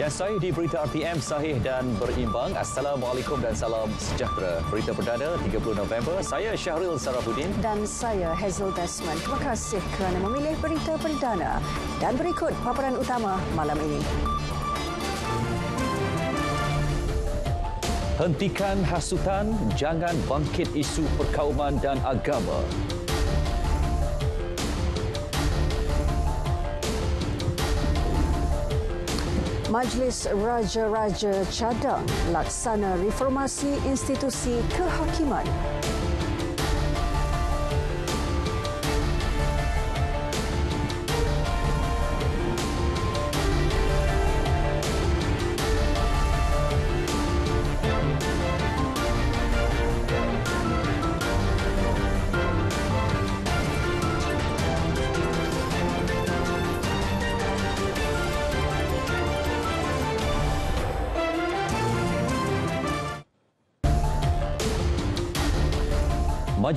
Ya, saya di Berita RTM sahih dan berimbang. Assalamualaikum dan salam sejahtera. Berita perdana 30 November. Saya Syahril Sarafuddin. Dan saya Hazel Desmond. Terima kasih kerana memilih berita perdana. Dan berikut paparan utama malam ini. Hentikan hasutan, jangan bangkit isu perkauman dan agama. Majlis Raja-Raja Cadang laksana reformasi institusi kehakiman.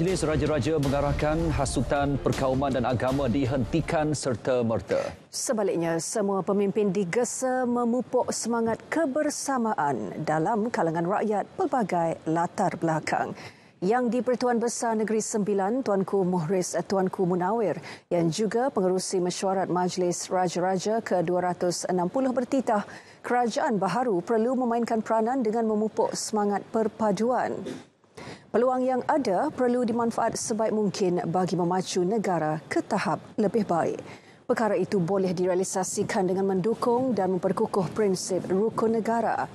Majlis Raja-Raja mengarahkan hasutan perkauman dan agama dihentikan serta-merta. Sebaliknya, semua pemimpin digesa memupuk semangat kebersamaan dalam kalangan rakyat pelbagai latar belakang. Yang di Pertuan Besar Negeri Sembilan, Tuanku Muhriz Tuanku Munawir yang juga pengerusi mesyuarat Majlis Raja-Raja ke-260 bertitah, kerajaan baharu perlu memainkan peranan dengan memupuk semangat perpaduan. Peluang yang ada perlu dimanfaat sebaik mungkin bagi memacu negara ke tahap lebih baik. Perkara itu boleh direalisasikan dengan mendukung dan memperkukuh prinsip rukun negara.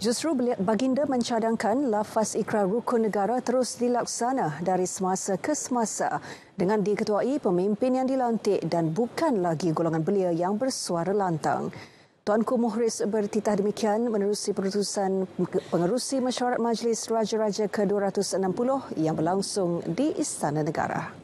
Justru baginda mencadangkan lafaz ikrar rukun negara terus dilaksana dari semasa ke semasa dengan diketuai pemimpin yang dilantik dan bukan lagi golongan belia yang bersuara lantang. Tuanku Muhriz bertitah demikian menerusi perutusan pengerusi mesyuarat Majlis Raja-Raja ke-260 yang berlangsung di Istana Negara.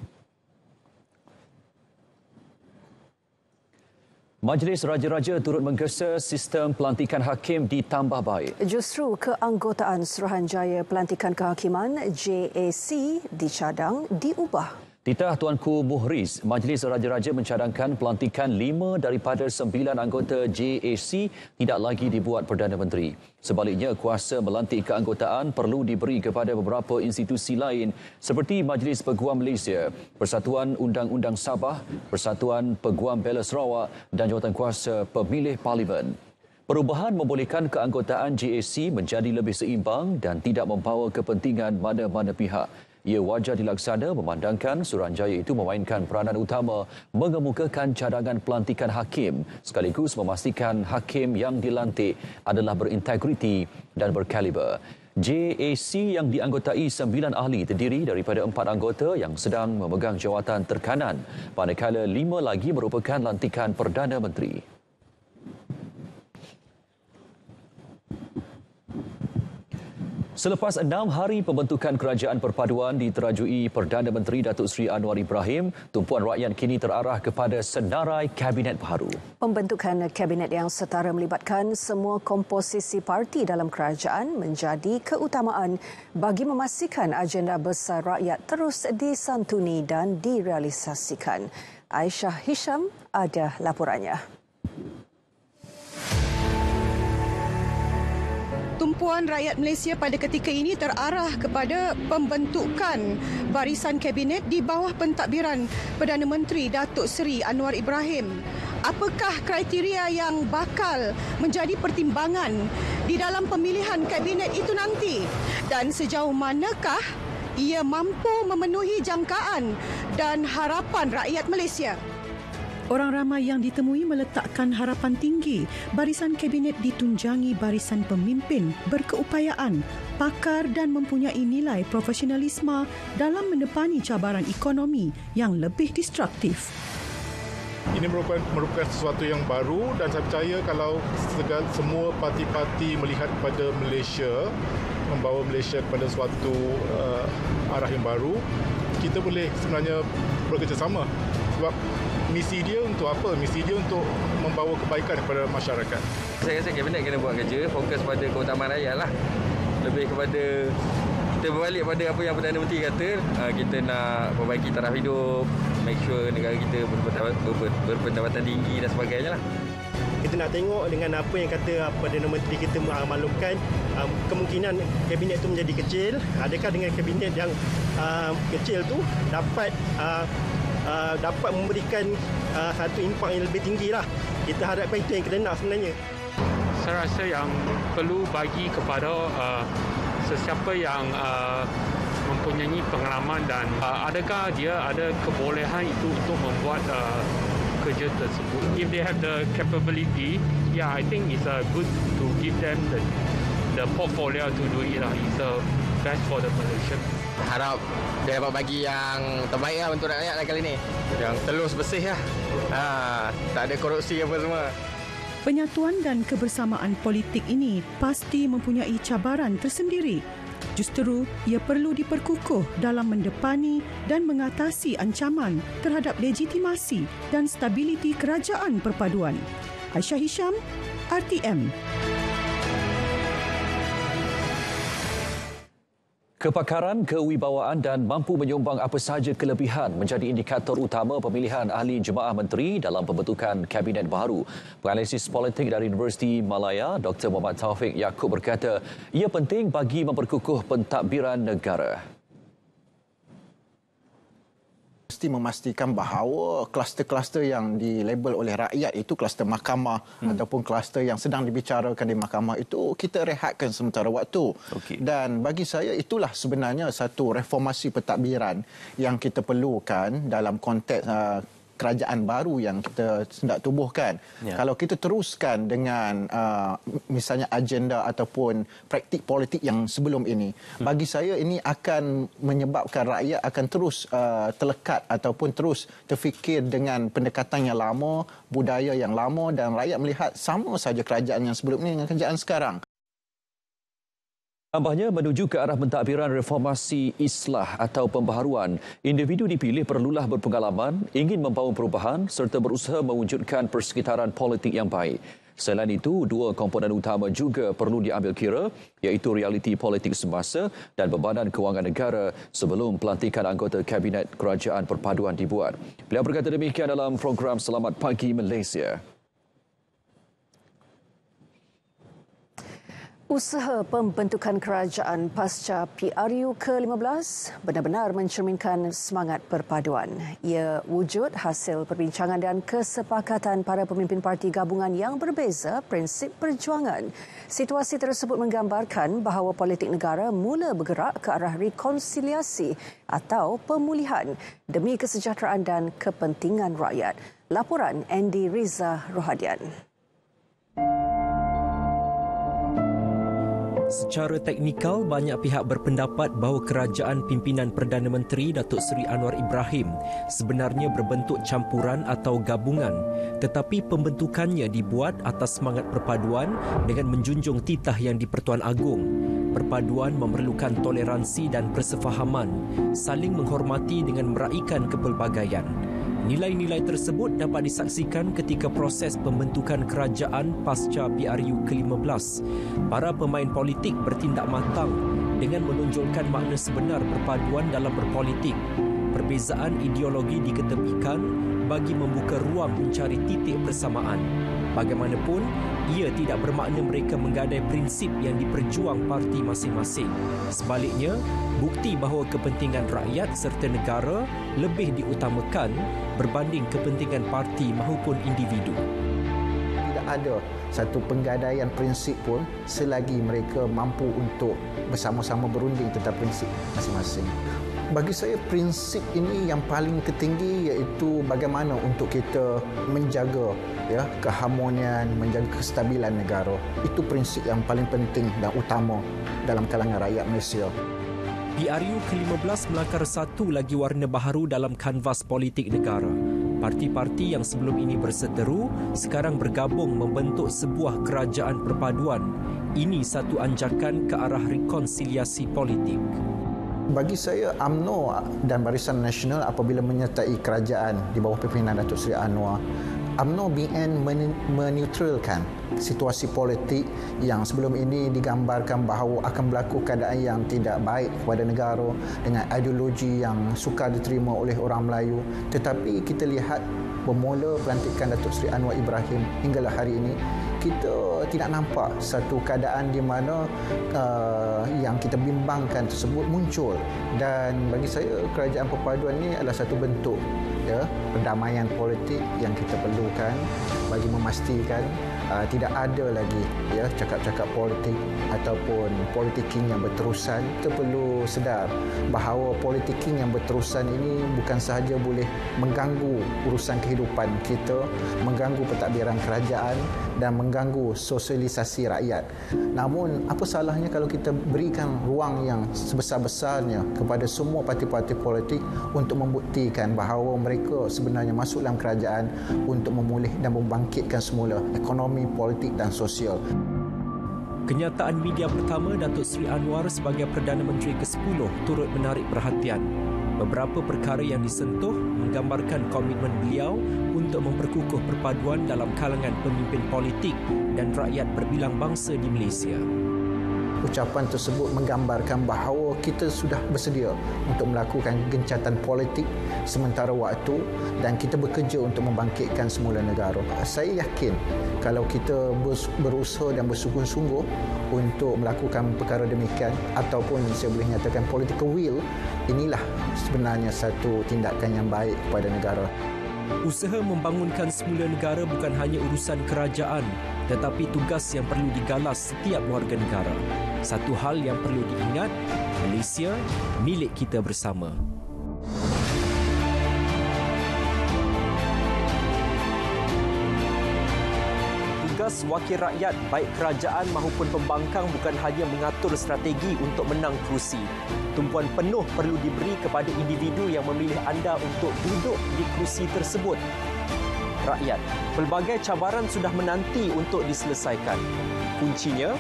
Majlis Raja-Raja turut menggesa sistem pelantikan hakim ditambah baik. Justru keanggotaan Suruhanjaya Pelantikan Kehakiman JAC dicadang diubah. Titah Tuanku Muhriz, Majlis Raja-Raja mencadangkan pelantikan lima daripada sembilan anggota JAC tidak lagi dibuat Perdana Menteri. Sebaliknya, kuasa melantik keanggotaan perlu diberi kepada beberapa institusi lain seperti Majlis Peguam Malaysia, Persatuan Undang-Undang Sabah, Persatuan Peguam Bela Sarawak dan Jawatankuasa Pemilih Parlimen. Perubahan membolehkan keanggotaan JAC menjadi lebih seimbang dan tidak membawa kepentingan mana-mana pihak. Ia wajar dilaksana memandangkan Suruhanjaya itu memainkan peranan utama mengemukakan cadangan pelantikan hakim sekaligus memastikan hakim yang dilantik adalah berintegriti dan berkaliber. JAC yang dianggotai sembilan ahli terdiri daripada empat anggota yang sedang memegang jawatan terkanan manakala lima lagi merupakan lantikan Perdana Menteri. Selepas enam hari pembentukan kerajaan perpaduan diterajui Perdana Menteri Datuk Seri Anwar Ibrahim, tumpuan rakyat kini terarah kepada senarai kabinet baru. Pembentukan kabinet yang setara melibatkan semua komposisi parti dalam kerajaan menjadi keutamaan bagi memastikan agenda besar rakyat terus disantuni dan direalisasikan. Aisyah Hisham ada laporannya. Tumpuan rakyat Malaysia pada ketika ini terarah kepada pembentukan barisan kabinet di bawah pentadbiran Perdana Menteri Datuk Seri Anwar Ibrahim. Apakah kriteria yang bakal menjadi pertimbangan di dalam pemilihan kabinet itu nanti? Dan sejauh manakah ia mampu memenuhi jangkaan dan harapan rakyat Malaysia? Orang ramai yang ditemui meletakkan harapan tinggi barisan kabinet ditunjangi barisan pemimpin berkeupayaan, pakar dan mempunyai nilai profesionalisme dalam mendepani cabaran ekonomi yang lebih destruktif. Ini merupakan, merupakan sesuatu yang baru dan saya percaya kalau segala, semua parti-parti melihat kepada Malaysia, membawa Malaysia kepada suatu uh, arah yang baru, kita boleh sebenarnya bekerjasama sebab misi dia untuk apa? Misi dia untuk membawa kebaikan kepada masyarakat. Saya rasa kabinet kena buat kerja, fokus pada keutamaan rakyat lah. Lebih kepada kita berbalik pada apa yang Perdana Menteri kata, ah, kita nak perbaiki taraf hidup, make sure negara kita berpendapatan tinggi dan sebagainya lah. kita nak tengok dengan apa yang kata Perdana Menteri kita maklumkan um, kemungkinan kabinet itu menjadi kecil adakah dengan kabinet yang uh, kecil tu dapat uh, uh, dapat memberikan uh, satu impak yang lebih tinggi lah kita harapkan itu yang kita nak sebenarnya saya rasa yang perlu bagi kepada uh, sesiapa yang uh, mempunyai pengalaman dan uh, adakah dia ada kebolehan itu untuk membuat uh, kerja tersebut. If they have the capability, yeah, I think it's uh, good to give them the the portfolio to do it. Uh. It's uh, best for the Malaysian. Harap dia dapat bagi yang terbaik lah untuk rakyat lah kali ni. Yang telus bersih lah. Ha, tak ada korupsi apa semua. Penyatuan dan kebersamaan politik ini pasti mempunyai cabaran tersendiri Justeru, ia perlu diperkukuh dalam mendepani dan mengatasi ancaman terhadap legitimasi dan stabiliti kerajaan perpaduan. Aisyah Hisham, RTM. Kepakaran, kewibawaan dan mampu menyumbang apa sahaja kelebihan menjadi indikator utama pemilihan ahli jemaah menteri dalam pembentukan kabinet baru. Penganalisis politik dari Universiti Malaya, Dr. Muhammad Taufik Yaakob berkata, ia penting bagi memperkukuh pentadbiran negara mesti memastikan bahawa kluster-kluster yang dilabel oleh rakyat itu kluster mahkamah hmm. ataupun kluster yang sedang dibicarakan di mahkamah itu kita rehatkan sementara waktu. Okay. Dan bagi saya itulah sebenarnya satu reformasi pentadbiran yang kita perlukan dalam konteks uh, kerajaan baru yang kita hendak tubuhkan. Ya. Kalau kita teruskan dengan uh, misalnya agenda ataupun praktik politik yang sebelum ini, hmm. bagi saya ini akan menyebabkan rakyat akan terus uh, terlekat ataupun terus terfikir dengan pendekatan yang lama, budaya yang lama dan rakyat melihat sama saja kerajaan yang sebelum ini dengan kerajaan sekarang. Tambahnya menuju ke arah pentadbiran reformasi islah atau pembaharuan, individu dipilih perlulah berpengalaman, ingin membawa perubahan serta berusaha mewujudkan persekitaran politik yang baik. Selain itu, dua komponen utama juga perlu diambil kira iaitu realiti politik semasa dan bebanan kewangan negara sebelum pelantikan anggota Kabinet Kerajaan Perpaduan dibuat. Beliau berkata demikian dalam program Selamat Pagi Malaysia. Usaha pembentukan kerajaan pasca PRU ke-15 benar-benar mencerminkan semangat perpaduan. Ia wujud hasil perbincangan dan kesepakatan para pemimpin parti gabungan yang berbeza prinsip perjuangan. Situasi tersebut menggambarkan bahawa politik negara mula bergerak ke arah rekonsiliasi atau pemulihan demi kesejahteraan dan kepentingan rakyat. Laporan Andy Riza Rohadian. Secara teknikal, banyak pihak berpendapat bahawa kerajaan pimpinan Perdana Menteri Datuk Seri Anwar Ibrahim sebenarnya berbentuk campuran atau gabungan tetapi pembentukannya dibuat atas semangat perpaduan dengan menjunjung titah yang di-Pertuan Agong. Perpaduan memerlukan toleransi dan persefahaman, saling menghormati dengan meraihkan kepelbagaian. Nilai-nilai tersebut dapat disaksikan ketika proses pembentukan kerajaan pasca PRU ke-15. Para pemain politik bertindak matang dengan menonjolkan makna sebenar perpaduan dalam berpolitik. Perbezaan ideologi diketepikan bagi membuka ruang mencari titik persamaan. Bagaimanapun, ia tidak bermakna mereka menggadai prinsip yang diperjuang parti masing-masing. Sebaliknya, bukti bahawa kepentingan rakyat serta negara lebih diutamakan berbanding kepentingan parti maupun individu. Tidak ada satu penggadaian prinsip pun selagi mereka mampu untuk bersama-sama berunding tentang prinsip masing-masing bagi saya prinsip ini yang paling tertinggi iaitu bagaimana untuk kita menjaga ya keharmonian, menjaga kestabilan negara. Itu prinsip yang paling penting dan utama dalam kalangan rakyat Malaysia. PRU ke-15 melakar satu lagi warna baharu dalam kanvas politik negara. Parti-parti yang sebelum ini berseteru sekarang bergabung membentuk sebuah kerajaan perpaduan. Ini satu anjakan ke arah rekonsiliasi politik bagi saya AMNO dan Barisan Nasional apabila menyertai kerajaan di bawah pimpinan Datuk Seri Anwar UMNO BN meneutralkan situasi politik yang sebelum ini digambarkan bahawa akan berlaku keadaan yang tidak baik kepada negara dengan ideologi yang sukar diterima oleh orang Melayu. Tetapi kita lihat bermula pelantikan Datuk Seri Anwar Ibrahim hinggalah hari ini kita tidak nampak satu keadaan di mana uh, yang kita bimbangkan tersebut muncul. Dan bagi saya kerajaan perpaduan ini adalah satu bentuk ya perdamaian politik yang kita perlukan bagi memastikan uh, tidak ada lagi ya cakap-cakap politik ataupun politiking yang berterusan. Kita perlu sedar bahawa politiking yang berterusan ini bukan sahaja boleh mengganggu urusan kehidupan kita mengganggu pentadbiran kerajaan dan mengganggu sosialisasi rakyat. Namun apa salahnya kalau kita berikan ruang yang sebesar-besarnya kepada semua parti-parti politik untuk membuktikan bahawa mereka sebenarnya masuk dalam kerajaan untuk memulih dan membangkitkan semula ekonomi ekonomi, politik dan sosial. Kenyataan media pertama Datuk Seri Anwar sebagai Perdana Menteri ke-10 turut menarik perhatian. Beberapa perkara yang disentuh menggambarkan komitmen beliau untuk memperkukuh perpaduan dalam kalangan pemimpin politik dan rakyat berbilang bangsa di Malaysia ucapan tersebut menggambarkan bahawa kita sudah bersedia untuk melakukan gencatan politik sementara waktu dan kita bekerja untuk membangkitkan semula negara. Saya yakin kalau kita berusaha dan bersungguh-sungguh untuk melakukan perkara demikian ataupun saya boleh nyatakan political will inilah sebenarnya satu tindakan yang baik kepada negara. Usaha membangunkan semula negara bukan hanya urusan kerajaan tetapi tugas yang perlu digalas setiap warga negara. Satu hal yang perlu diingat, Malaysia milik kita bersama. Tugas wakil rakyat baik kerajaan maupun pembangkang bukan hanya mengatur strategi untuk menang kerusi. Tumpuan penuh perlu diberi kepada individu yang memilih anda untuk duduk di kerusi tersebut rakyat. Pelbagai cabaran sudah menanti untuk diselesaikan. Kuncinya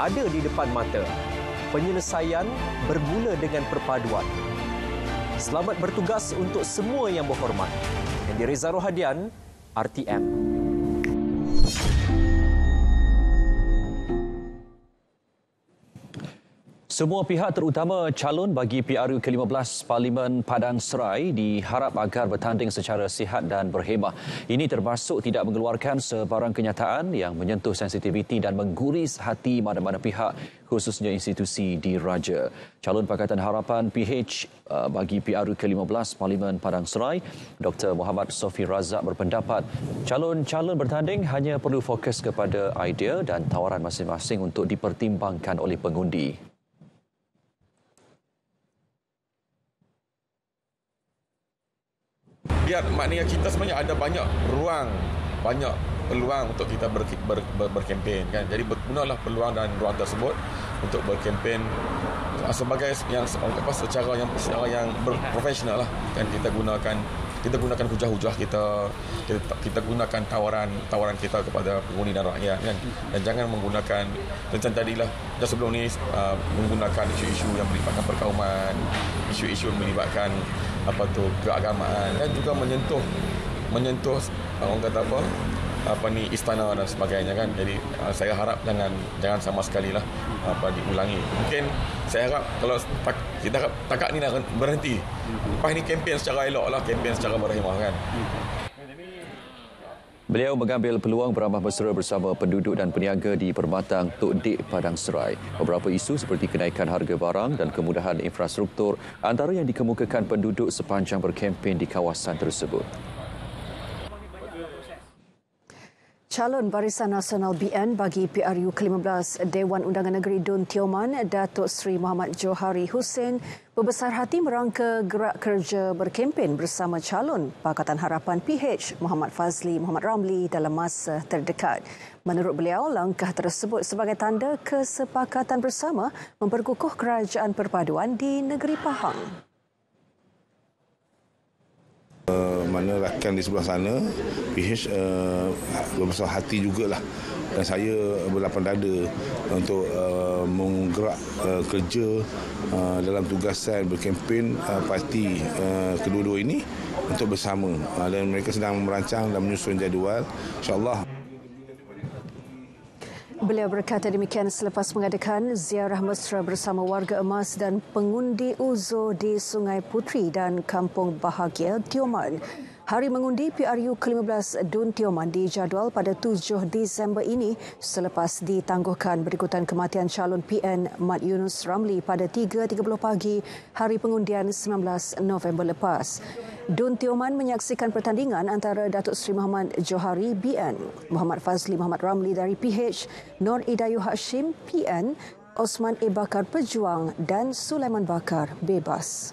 ada di depan mata. Penyelesaian bermula dengan perpaduan. Selamat bertugas untuk semua yang berhormat. Yang Reza Rohadian, RTM. Semua pihak terutama calon bagi PRU ke-15 Parlimen Padang Serai diharap agar bertanding secara sihat dan berhemah. Ini termasuk tidak mengeluarkan sebarang kenyataan yang menyentuh sensitiviti dan mengguris hati mana-mana pihak khususnya institusi di Raja. Calon Pakatan Harapan PH uh, bagi PRU ke-15 Parlimen Padang Serai, Dr. Muhammad Sofi Razak berpendapat calon-calon bertanding hanya perlu fokus kepada idea dan tawaran masing-masing untuk dipertimbangkan oleh pengundi. Lihat maknanya kita sebenarnya ada banyak ruang banyak peluang untuk kita ber, ber, ber, berkempen kan? Jadi gunalah peluang dan ruang tersebut untuk berkempen sebagai yang apa secara yang secara yang berprofesional lah. Kan kita gunakan kita gunakan hujah-hujah kita, kita kita gunakan tawaran tawaran kita kepada pengundi dan rakyat kan? Dan jangan menggunakan macam tadilah dah sebelum ni uh, menggunakan isu-isu yang melibatkan perkauman isu-isu yang melibatkan apa tu keagamaan. Dan juga menyentuh menyentuh orang kata apa apa ni istana dan sebagainya kan. Jadi uh, saya harap jangan jangan sama sekali lah apa diulangi. Mungkin saya harap kalau tak, kita harap takat ni lah berhenti. Lepas ni kempen secara elok lah kempen secara berhemah kan Beliau mengambil peluang beramah mesra bersama penduduk dan peniaga di Permatang Tok Dik Padang Serai. Beberapa isu seperti kenaikan harga barang dan kemudahan infrastruktur antara yang dikemukakan penduduk sepanjang berkempen di kawasan tersebut. Calon Barisan Nasional BN bagi PRU ke-15 Dewan Undangan Negeri Dun Tioman, Datuk Seri Muhammad Johari Hussein berbesar hati merangka gerak kerja berkempen bersama calon Pakatan Harapan PH Muhammad Fazli Muhammad Ramli dalam masa terdekat. Menurut beliau, langkah tersebut sebagai tanda kesepakatan bersama memperkukuh kerajaan perpaduan di negeri Pahang. Uh, mana rakan di sebelah sana PH uh, berbesar hati jugalah. Dan saya berlapang dada untuk uh, menggerak uh, kerja uh, dalam tugasan berkempen uh, parti uh, kedua-dua ini untuk bersama. Uh, dan mereka sedang merancang dan menyusun jadual. Insyaallah Beliau berkata demikian selepas mengadakan ziarah mesra bersama warga emas dan pengundi Uzo di Sungai Putri dan Kampung Bahagia Tioman. Hari mengundi PRU ke-15 Dun Tioman dijadual pada 7 Disember ini selepas ditangguhkan berikutan kematian calon PN Mat Yunus Ramli pada 3.30 pagi hari pengundian 19 November lepas. Dun Tioman menyaksikan pertandingan antara Datuk Seri Muhammad Johari BN, Muhammad Fazli Muhammad Ramli dari PH, Nur Idayu Hashim PN, Osman E. Bakar Pejuang dan Sulaiman Bakar Bebas.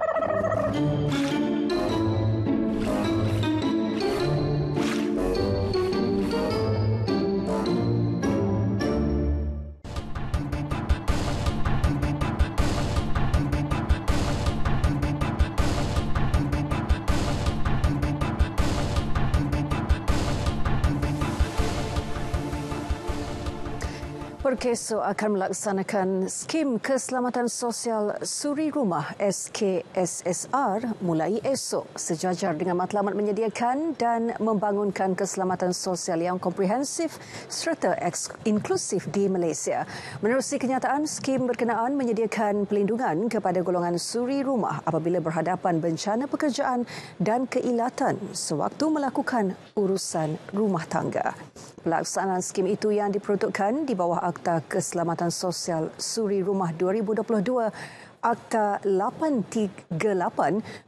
Perkeso akan melaksanakan skim keselamatan sosial suri rumah SKSSR mulai esok sejajar dengan matlamat menyediakan dan membangunkan keselamatan sosial yang komprehensif serta inklusif di Malaysia. Menerusi kenyataan, skim berkenaan menyediakan pelindungan kepada golongan suri rumah apabila berhadapan bencana pekerjaan dan keilatan sewaktu melakukan urusan rumah tangga. Pelaksanaan skim itu yang diperuntukkan di bawah Akta Keselamatan Sosial Suri Rumah 2022 Akta 838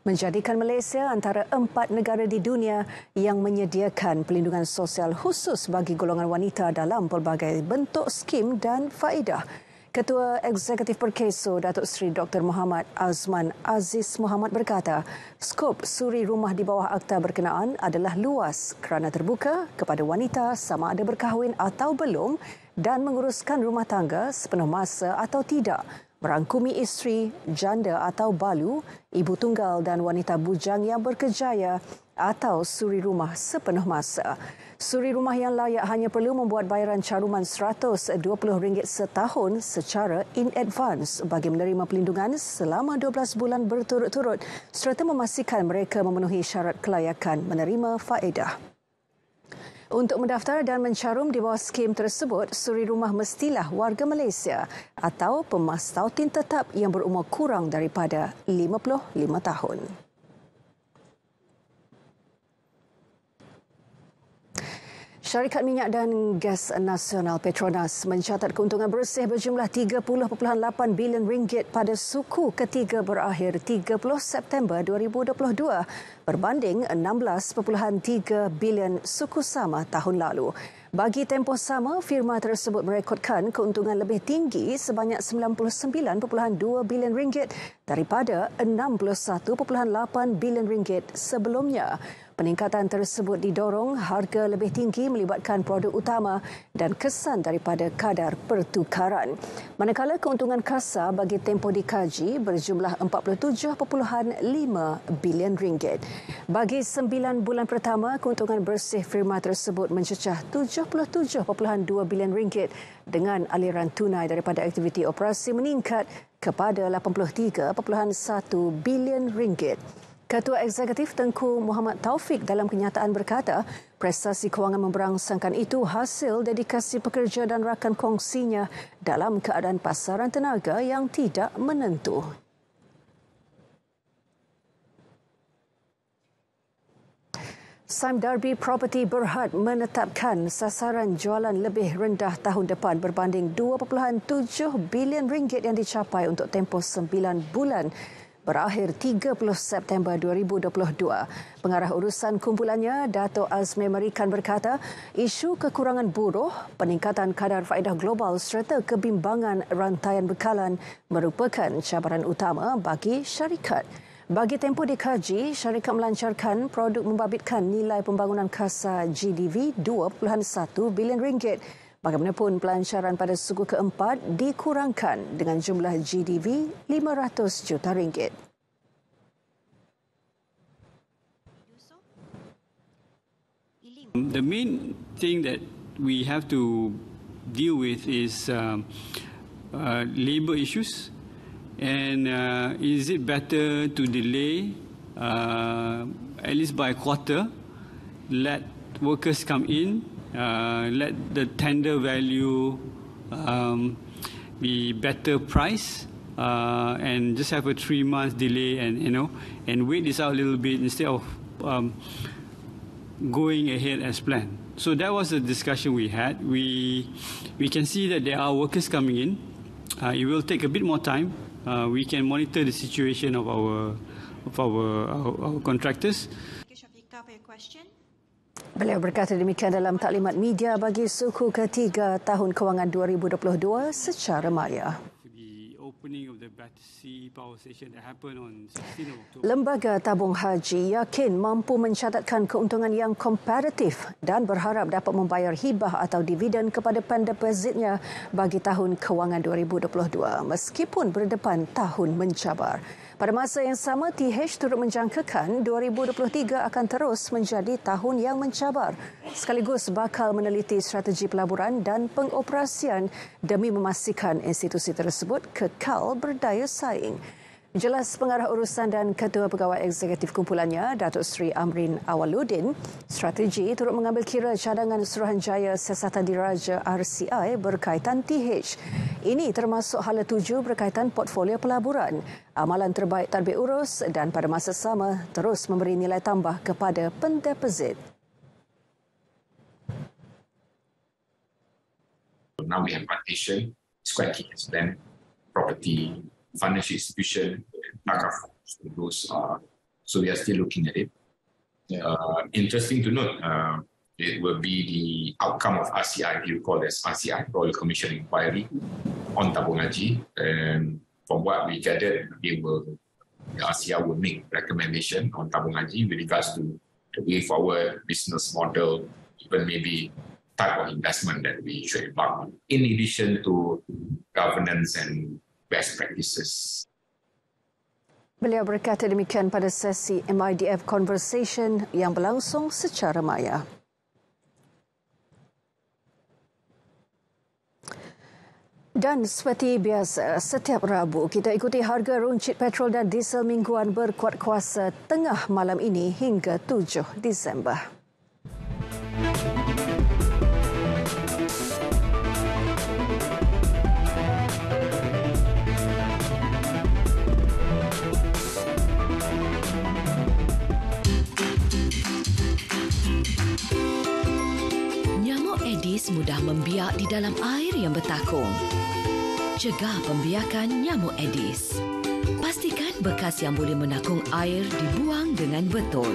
menjadikan Malaysia antara empat negara di dunia yang menyediakan pelindungan sosial khusus bagi golongan wanita dalam pelbagai bentuk skim dan faedah. Ketua Eksekutif Perkeso Datuk Seri Dr. Muhammad Azman Aziz Muhammad berkata, skop suri rumah di bawah akta berkenaan adalah luas kerana terbuka kepada wanita sama ada berkahwin atau belum dan menguruskan rumah tangga sepenuh masa atau tidak merangkumi isteri, janda atau balu, ibu tunggal dan wanita bujang yang berkejaya atau suri rumah sepenuh masa. Suri rumah yang layak hanya perlu membuat bayaran caruman RM120 setahun secara in advance bagi menerima pelindungan selama 12 bulan berturut-turut serta memastikan mereka memenuhi syarat kelayakan menerima faedah. Untuk mendaftar dan mencarum di bawah skim tersebut, suri rumah mestilah warga Malaysia atau pemastautin tetap yang berumur kurang daripada 55 tahun. Syarikat Minyak dan Gas Nasional Petronas mencatat keuntungan bersih berjumlah 30.8 bilion ringgit pada suku ketiga berakhir 30 September 2022 berbanding 16.3 bilion suku sama tahun lalu. Bagi tempoh sama, firma tersebut merekodkan keuntungan lebih tinggi sebanyak 99.2 bilion ringgit daripada 61.8 bilion ringgit sebelumnya. Peningkatan tersebut didorong harga lebih tinggi melibatkan produk utama dan kesan daripada kadar pertukaran. Manakala keuntungan kasa bagi tempoh dikaji berjumlah 47.5 bilion ringgit. Bagi sembilan bulan pertama, keuntungan bersih firma tersebut mencecah 77.2 bilion ringgit dengan aliran tunai daripada aktiviti operasi meningkat kepada 83.1 bilion ringgit. Ketua Eksekutif Tengku Muhammad Taufik dalam kenyataan berkata, prestasi kewangan memberangsangkan itu hasil dedikasi pekerja dan rakan kongsinya dalam keadaan pasaran tenaga yang tidak menentu. Sime Darby Property Berhad menetapkan sasaran jualan lebih rendah tahun depan berbanding 2.7 bilion ringgit yang dicapai untuk tempoh 9 bulan berakhir 30 September 2022. Pengarah urusan kumpulannya, Dato' Azmi Merikan berkata, isu kekurangan buruh, peningkatan kadar faedah global serta kebimbangan rantaian bekalan merupakan cabaran utama bagi syarikat. Bagi tempoh dikaji, syarikat melancarkan produk membabitkan nilai pembangunan kasa GDV 2.1 bilion ringgit Bagaimanapun pelancaran pada suku keempat dikurangkan dengan jumlah GDV 500 juta ringgit. The main thing that we have to deal with is um, uh, labor issues and uh, is it better to delay uh, at least by a quarter let workers come in let the tender value um, be better price uh, and just have a three month delay and you know and wait this out a little bit instead of um, going ahead as planned. So that was the discussion we had. We we can see that there are workers coming in. Uh, it will take a bit more time. Uh, we can monitor the situation of our of our our, our contractors. Beliau berkata demikian dalam taklimat media bagi suku ketiga tahun kewangan 2022 secara maya. Lembaga Tabung Haji yakin mampu mencatatkan keuntungan yang komparatif dan berharap dapat membayar hibah atau dividen kepada pendepozitnya bagi tahun kewangan 2022 meskipun berdepan tahun mencabar. Pada masa yang sama, TH turut menjangkakan 2023 akan terus menjadi tahun yang mencabar sekaligus bakal meneliti strategi pelaburan dan pengoperasian demi memastikan institusi tersebut kekal berdaya saing. Jelas pengarah urusan dan ketua pegawai eksekutif kumpulannya, Datuk Seri Amrin Awaludin, strategi turut mengambil kira cadangan Suruhanjaya Siasatan Diraja RCI berkaitan TH. Ini termasuk hala tuju berkaitan portfolio pelaburan, amalan terbaik tarbik urus dan pada masa sama terus memberi nilai tambah kepada pendepozit. Now we have partition, it's quite key to them, property financial institution, paragraph. So those are, so we are still looking at it. Yeah. Uh, interesting to note, uh, it will be the outcome of RCI, if you call as RCI, Royal Commission Inquiry on Tabung Haji. And from what we gathered, they will, the RCI will make recommendation on Tabung Haji with regards to the way forward, business model, even maybe type of investment that we should embark on, in addition to governance and best practices. Beliau berkata demikian pada sesi MIDF Conversation yang berlangsung secara maya. Dan seperti biasa, setiap Rabu kita ikuti harga runcit petrol dan diesel mingguan berkuat kuasa tengah malam ini hingga 7 Disember. Aedes mudah membiak di dalam air yang bertakung. Cegah pembiakan nyamuk Aedes. Pastikan bekas yang boleh menakung air dibuang dengan betul.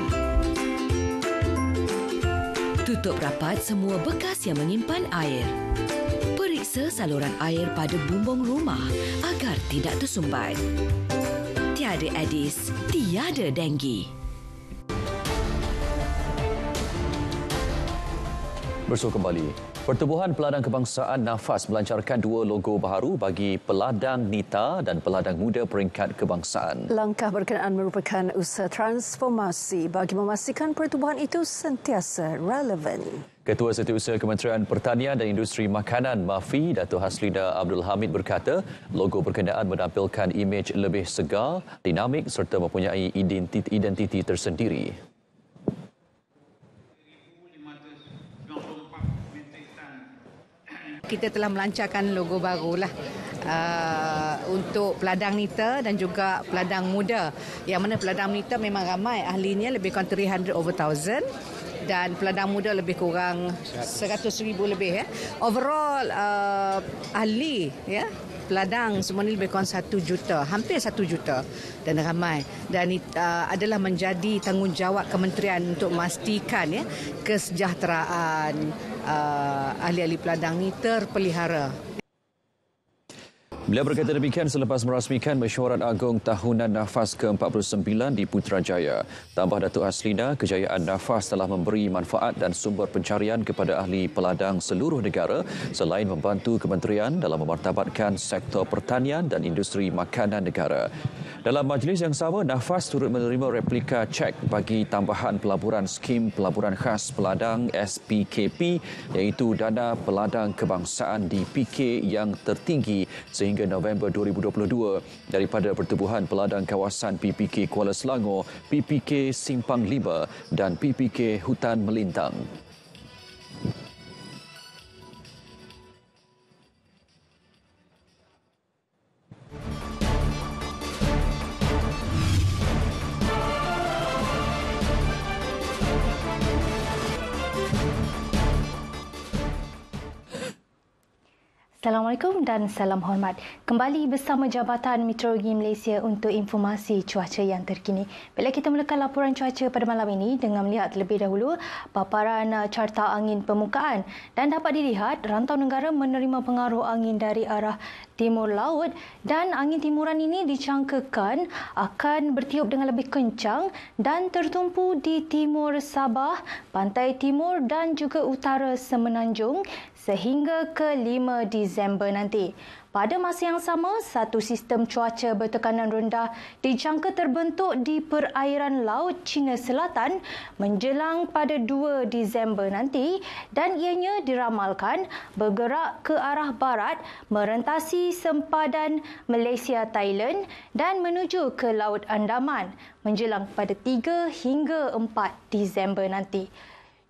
Tutup rapat semua bekas yang menyimpan air. Periksa saluran air pada bumbung rumah agar tidak tersumbat. Tiada Aedes, tiada denggi. Bersua kembali. Pertubuhan Peladang Kebangsaan Nafas melancarkan dua logo baru bagi Peladang Nita dan Peladang Muda Peringkat Kebangsaan. Langkah berkenaan merupakan usaha transformasi bagi memastikan pertubuhan itu sentiasa relevan. Ketua Setiausaha Kementerian Pertanian dan Industri Makanan MAFI, Dato' Haslida Abdul Hamid berkata, logo berkenaan menampilkan imej lebih segar, dinamik serta mempunyai identiti, identiti tersendiri. Kita telah melancarkan logo baru lah uh, untuk peladang nita dan juga peladang muda. Yang mana peladang nita memang ramai ahlinya lebih kurang 300 over 1000 dan peladang muda lebih kurang 100 ribu lebih ya. Overall uh, ahli ya peladang semua ni lebih kurang satu juta, hampir satu juta dan ramai. Dan uh, adalah menjadi tanggungjawab kementerian untuk memastikan ya kesejahteraan uh, ahli-ahli peladang ni terpelihara. Beliau berkata demikian selepas merasmikan mesyuarat agung tahunan nafas ke-49 di Putrajaya. Tambah Datuk Haslina, kejayaan nafas telah memberi manfaat dan sumber pencarian kepada ahli peladang seluruh negara selain membantu kementerian dalam memartabatkan sektor pertanian dan industri makanan negara. Dalam majlis yang sama, Nafas turut menerima replika cek bagi tambahan pelaburan skim pelaburan khas peladang SPKP iaitu dana peladang kebangsaan di PK yang tertinggi sehingga November 2022 daripada Pertubuhan Peladang Kawasan PPK Kuala Selangor, PPK Simpang Lima dan PPK Hutan Melintang. Assalamualaikum dan salam hormat. Kembali bersama Jabatan Meteorologi Malaysia untuk informasi cuaca yang terkini. Bila kita mulakan laporan cuaca pada malam ini dengan melihat terlebih dahulu paparan uh, carta angin permukaan dan dapat dilihat rantau negara menerima pengaruh angin dari arah timur laut dan angin timuran ini dicangkakan akan bertiup dengan lebih kencang dan tertumpu di timur Sabah, pantai timur dan juga utara Semenanjung sehingga ke 5 Disember nanti. Pada masa yang sama, satu sistem cuaca bertekanan rendah dijangka terbentuk di perairan Laut Cina Selatan menjelang pada 2 Disember nanti dan ianya diramalkan bergerak ke arah barat merentasi sempadan Malaysia Thailand dan menuju ke Laut Andaman menjelang pada 3 hingga 4 Disember nanti.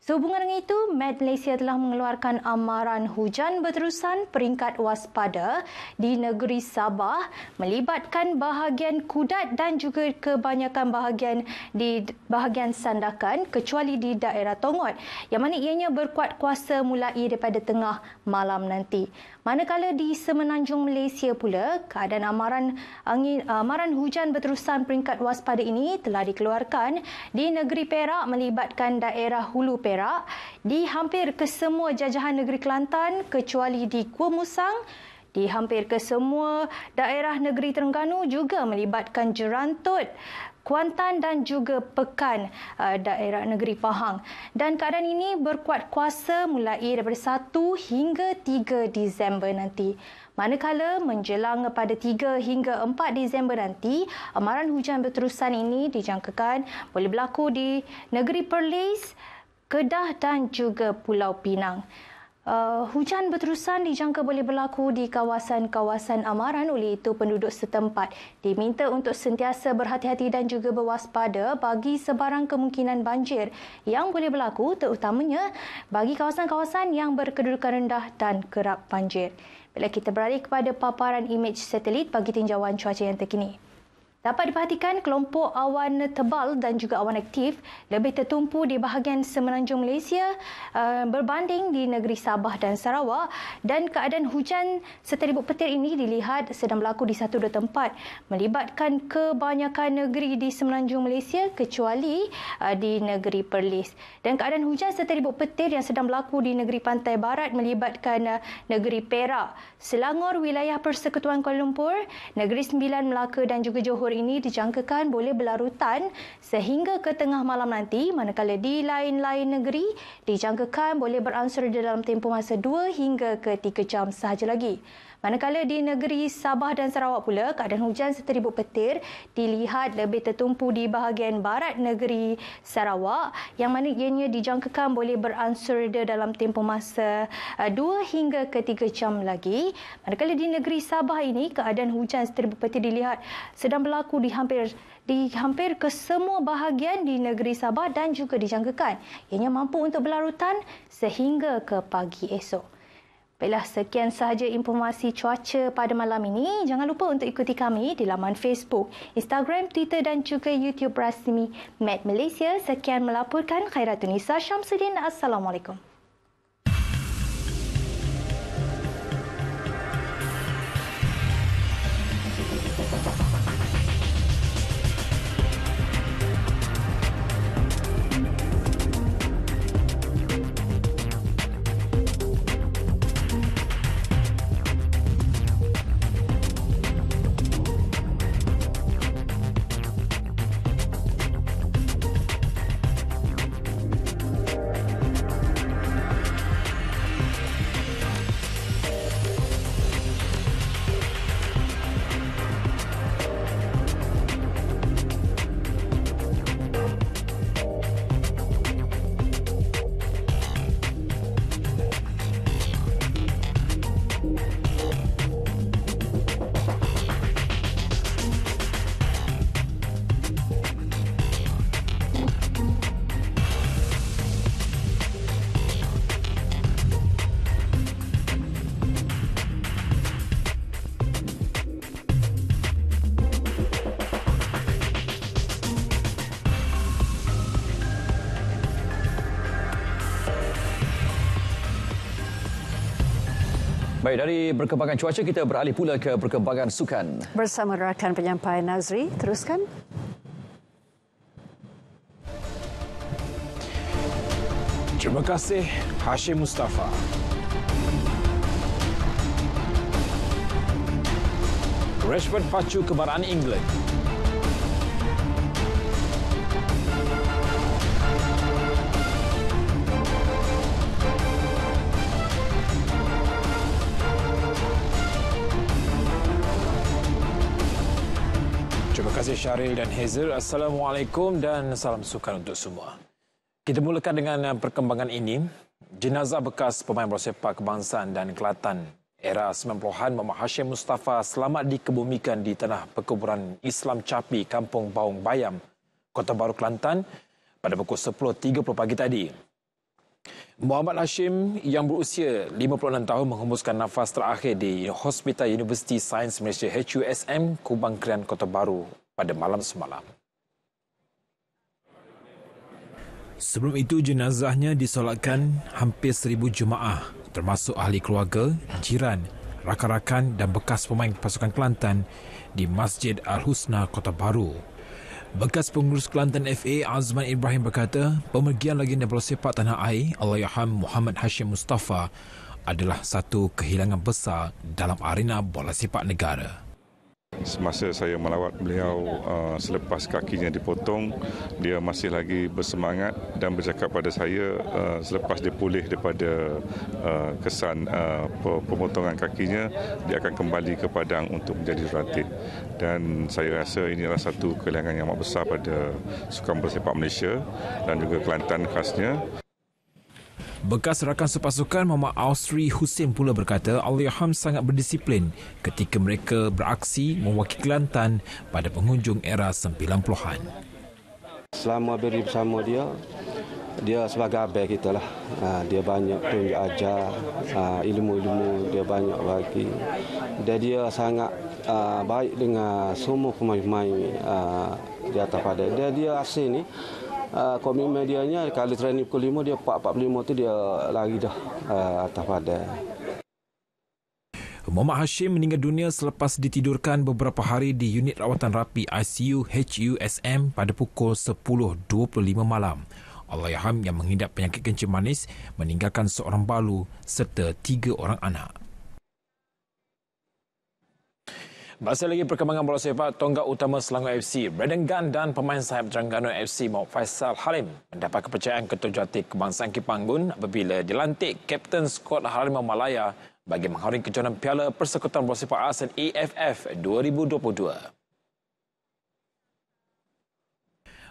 Sehubungan dengan itu, Met Malaysia telah mengeluarkan amaran hujan berterusan peringkat waspada di negeri Sabah melibatkan bahagian Kudat dan juga kebanyakan bahagian di bahagian Sandakan kecuali di daerah Tongot yang mana ianya berkuat kuasa mulai daripada tengah malam nanti. Manakala di semenanjung Malaysia pula, keadaan amaran angin amaran hujan berterusan peringkat waspada ini telah dikeluarkan di negeri Perak melibatkan daerah Hulu Perak di hampir ke semua jajahan negeri Kelantan kecuali di Kuala Musang. Di hampir ke semua daerah negeri Terengganu juga melibatkan Jerantut, Kuantan dan juga Pekan uh, daerah negeri Pahang. Dan keadaan ini berkuat kuasa mulai daripada 1 hingga 3 Disember nanti. Manakala menjelang pada 3 hingga 4 Disember nanti, amaran hujan berterusan ini dijangkakan boleh berlaku di negeri Perlis, Kedah dan juga Pulau Pinang. Uh, hujan berterusan dijangka boleh berlaku di kawasan-kawasan amaran oleh itu penduduk setempat diminta untuk sentiasa berhati-hati dan juga berwaspada bagi sebarang kemungkinan banjir yang boleh berlaku terutamanya bagi kawasan-kawasan yang berkedudukan rendah dan kerap banjir. Bila kita beralih kepada paparan imej satelit bagi tinjauan cuaca yang terkini. Dapat diperhatikan kelompok awan tebal dan juga awan aktif lebih tertumpu di bahagian semenanjung Malaysia uh, berbanding di negeri Sabah dan Sarawak dan keadaan hujan serta ribut petir ini dilihat sedang berlaku di satu dua tempat melibatkan kebanyakan negeri di semenanjung Malaysia kecuali uh, di negeri Perlis. Dan keadaan hujan serta ribut petir yang sedang berlaku di negeri pantai barat melibatkan uh, negeri Perak, Selangor, wilayah Persekutuan Kuala Lumpur, negeri Sembilan Melaka dan juga Johor tempur ini dijangkakan boleh berlarutan sehingga ke tengah malam nanti manakala di lain-lain negeri dijangkakan boleh beransur dalam tempoh masa 2 hingga ke 3 jam sahaja lagi. Manakala di negeri Sabah dan Sarawak pula, keadaan hujan serta ribut petir dilihat lebih tertumpu di bahagian barat negeri Sarawak yang mana ianya dijangkakan boleh beransur dalam tempoh masa 2 uh, hingga ke 3 jam lagi. Manakala di negeri Sabah ini, keadaan hujan serta ribut petir dilihat sedang berlaku di hampir di hampir ke semua bahagian di negeri Sabah dan juga dijangkakan ianya mampu untuk berlarutan sehingga ke pagi esok. Baiklah, sekian sahaja informasi cuaca pada malam ini. Jangan lupa untuk ikuti kami di laman Facebook, Instagram, Twitter dan juga YouTube rasmi Met Malaysia. Sekian melaporkan Khairatun Syamsuddin. Assalamualaikum. Baik, dari perkembangan cuaca kita beralih pula ke perkembangan sukan. Bersama rakan penyampai Nazri, teruskan. Terima kasih Hashim Mustafa. Rashford pacu kebaraan England. Syaril dan Hazel. Assalamualaikum dan salam sukan untuk semua. Kita mulakan dengan uh, perkembangan ini. Jenazah bekas pemain bola sepak kebangsaan dan Kelatan era 90-an Muhammad Hashim Mustafa selamat dikebumikan di tanah perkuburan Islam Capi, Kampung Baung Bayam, Kota Baru Kelantan pada pukul 10.30 pagi tadi. Muhammad Hashim yang berusia 56 tahun menghembuskan nafas terakhir di Hospital Universiti Sains Malaysia HUSM Kubang Krian Kota Baru pada malam semalam. Sebelum itu jenazahnya disolatkan hampir seribu jemaah termasuk ahli keluarga, jiran, rakan-rakan dan bekas pemain pasukan Kelantan di Masjid Al-Husna Kota Baru. Bekas pengurus Kelantan FA Azman Ibrahim berkata, pemergian legenda bola sepak tanah air Allahyarham Muhammad Hashim Mustafa adalah satu kehilangan besar dalam arena bola sepak negara. Semasa saya melawat beliau uh, selepas kakinya dipotong, dia masih lagi bersemangat dan bercakap pada saya uh, selepas dia pulih daripada uh, kesan uh, pemotongan kakinya, dia akan kembali ke Padang untuk menjadi jurulatih. Dan saya rasa ini adalah satu kehilangan yang amat besar pada sukan bersepak Malaysia dan juga Kelantan khasnya. Bekas rakan sepasukan Muhammad Ausri Hussein pula berkata Al-Yaham sangat berdisiplin ketika mereka beraksi mewakili Kelantan pada penghujung era 90-an. Selama beri bersama dia, dia sebagai abang kita lah. Ha, dia banyak tunjuk ajar, ha, ilmu-ilmu dia banyak bagi. Dan dia sangat ha, baik dengan semua pemain-pemain di atas pada. Dia, dia asing ni, uh, komitmen dia nya kali training pukul 5 dia 4.45 tu dia lari dah uh, atas padang. Muhammad Hashim meninggal dunia selepas ditidurkan beberapa hari di unit rawatan rapi ICU HUSM pada pukul 10.25 malam. Allahyarham yang menghidap penyakit kencing manis meninggalkan seorang balu serta tiga orang anak. Masih lagi perkembangan bola sepak, tonggak utama Selangor FC, Brandon Gunn dan pemain sayap Terengganu FC Mohd Faisal Halim mendapat kepercayaan Ketua Jati Kebangsaan Kipanggun apabila dilantik Kapten Skot Harimau Malaya bagi mengharing kejohanan Piala Persekutuan Bola Sepak ASEAN AFF 2022.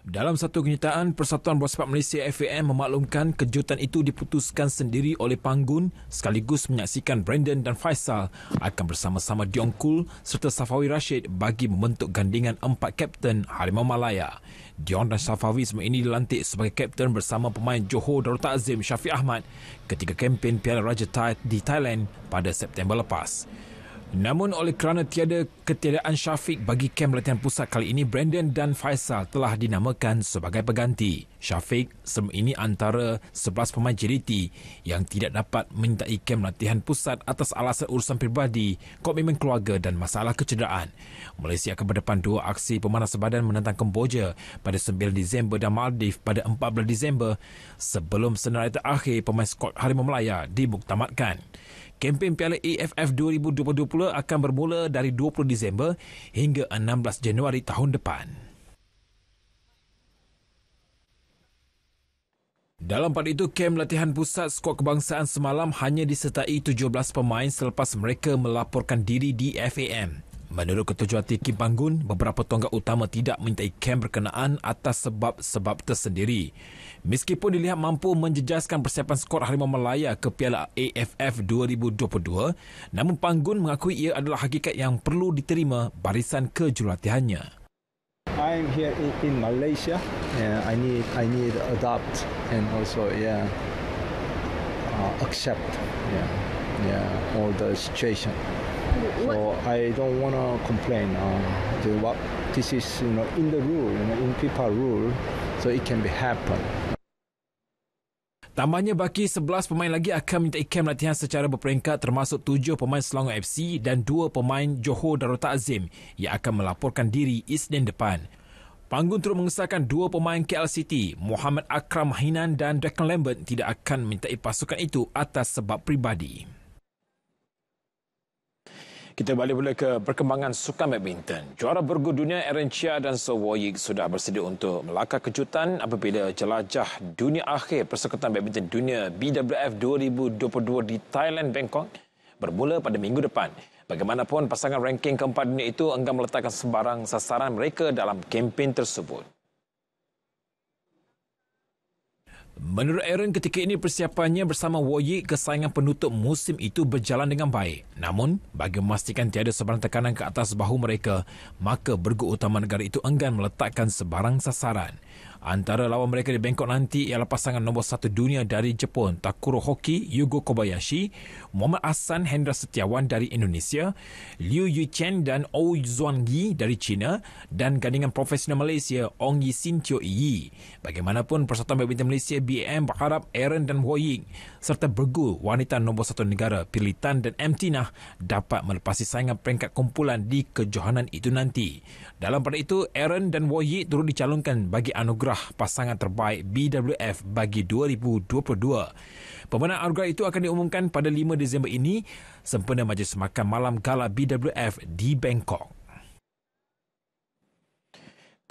Dalam satu kenyataan, Persatuan Bola Sepak Malaysia FAM memaklumkan kejutan itu diputuskan sendiri oleh Panggun sekaligus menyaksikan Brandon dan Faisal akan bersama-sama Dion Kul serta Safawi Rashid bagi membentuk gandingan empat kapten Harimau Malaya. Dion dan Safawi semua ini dilantik sebagai kapten bersama pemain Johor Darul Ta'zim Syafiq Ahmad ketika kempen Piala Raja Thai di Thailand pada September lepas. Namun oleh kerana tiada ketiadaan Syafiq bagi kem latihan pusat kali ini, Brandon dan Faisal telah dinamakan sebagai pengganti. Syafiq sebelum ini antara 11 pemain JDT yang tidak dapat menyertai kem latihan pusat atas alasan urusan peribadi, komitmen keluarga dan masalah kecederaan. Malaysia akan berdepan dua aksi pemanas badan menentang Kemboja pada 9 Disember dan Maldives pada 14 Disember sebelum senarai terakhir pemain skot Harimau Melaya dibuktamatkan. Kempen Piala AFF 2020 akan bermula dari 20 Disember hingga 16 Januari tahun depan. Dalam pada itu, kem latihan pusat skuad kebangsaan semalam hanya disertai 17 pemain selepas mereka melaporkan diri di FAM. Menurut Ketua Juhati Kim Panggun, beberapa tonggak utama tidak menyertai kem berkenaan atas sebab-sebab tersendiri. Meskipun dilihat mampu menjejaskan persiapan skor Harimau Melaya ke Piala AFF 2022, namun Panggun mengakui ia adalah hakikat yang perlu diterima barisan kejurulatihannya. I'm here in, in Malaysia. Yeah, I need I need adapt and also yeah uh, accept yeah yeah all the situation. So I don't want to complain. Uh, the, what this is you know in the rule, you know, in FIFA rule, so it can be happen. Tambahnya baki 11 pemain lagi akan minta ikem latihan secara berperingkat termasuk 7 pemain Selangor FC dan 2 pemain Johor Darul Ta'zim yang akan melaporkan diri Isnin depan. Panggung turut mengesahkan dua pemain KL City, Muhammad Akram Hinan dan Declan Lambert tidak akan minta pasukan itu atas sebab pribadi. Kita balik pula ke perkembangan sukan badminton. Juara bergu dunia Aaron Chia dan So Woyik sudah bersedia untuk melakar kejutan apabila jelajah dunia akhir Persekutuan Badminton Dunia BWF 2022 di Thailand, Bangkok bermula pada minggu depan. Bagaimanapun, pasangan ranking keempat dunia itu enggan meletakkan sebarang sasaran mereka dalam kempen tersebut. Menurut Aaron, ketika ini persiapannya bersama Woyi kesayangan penutup musim itu berjalan dengan baik. Namun, bagi memastikan tiada sebarang tekanan ke atas bahu mereka, maka bergu utama negara itu enggan meletakkan sebarang sasaran. Antara lawan mereka di Bangkok nanti ialah pasangan nombor satu dunia dari Jepun, Takuro Hoki, Yugo Kobayashi, Muhammad Hassan Hendra Setiawan dari Indonesia, Liu Yuchen dan Ou Zuangyi dari China dan gandingan profesional Malaysia, Ong Yi Sin Tio Yi. Bagaimanapun, Persatuan Badminton Malaysia BM berharap Aaron dan Wo Ying serta bergu wanita nombor satu negara Pilitan dan M. Tina dapat melepasi saingan peringkat kumpulan di kejohanan itu nanti. Dalam pada itu, Aaron dan Wo Yi turut dicalonkan bagi anugerah pasangan terbaik BWF bagi 2022. Pemenang anugerah itu akan diumumkan pada 5 Disember ini sempena majlis makan malam gala BWF di Bangkok.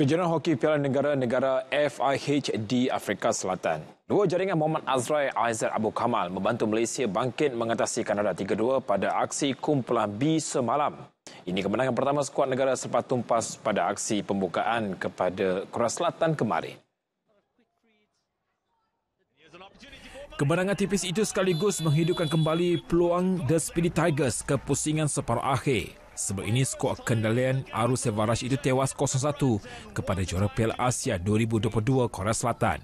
Kejuaraan Hoki Piala Negara-Negara FIH di Afrika Selatan. Dua jaringan Muhammad Azrai Aizat Abu Kamal membantu Malaysia bangkit mengatasi Kanada 3-2 pada aksi kumpulan B semalam. Ini kemenangan pertama skuad negara selepas tumpas pada aksi pembukaan kepada Korea Selatan kemarin. Kemenangan tipis itu sekaligus menghidupkan kembali peluang The Speedy Tigers ke pusingan separuh akhir. Sebelum ini, skuad kendalian Arus Sevarash itu tewas 0-1 kepada juara Piala Asia 2022 Korea Selatan.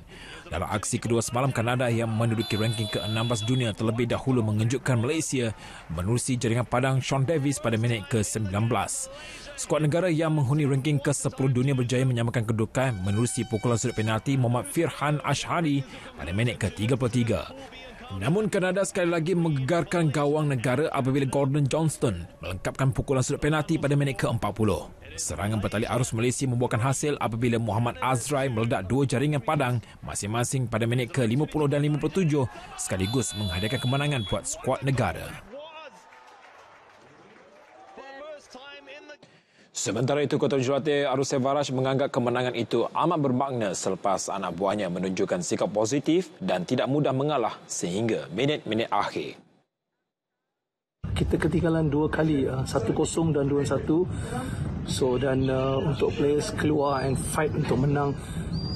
Dalam aksi kedua semalam, Kanada yang menduduki ranking ke-16 dunia terlebih dahulu mengejutkan Malaysia menerusi jaringan padang Sean Davis pada minit ke-19. Skuad negara yang menghuni ranking ke-10 dunia berjaya menyamakan kedudukan menerusi pukulan sudut penalti Muhammad Firhan Ashari pada minit ke-33. Namun Kanada sekali lagi menggegarkan gawang negara apabila Gordon Johnston melengkapkan pukulan sudut penalti pada minit ke-40. Serangan bertali arus Malaysia membuahkan hasil apabila Muhammad Azrai meledak dua jaringan padang masing-masing pada minit ke-50 dan 57 sekaligus menghadiahkan kemenangan buat skuad negara. Sementara itu, Kota Jurulatih Arus Varaj menganggap kemenangan itu amat bermakna selepas anak buahnya menunjukkan sikap positif dan tidak mudah mengalah sehingga minit-minit akhir. Kita ketinggalan dua kali, uh, satu kosong dan dua satu. So dan uh, untuk players keluar and fight untuk menang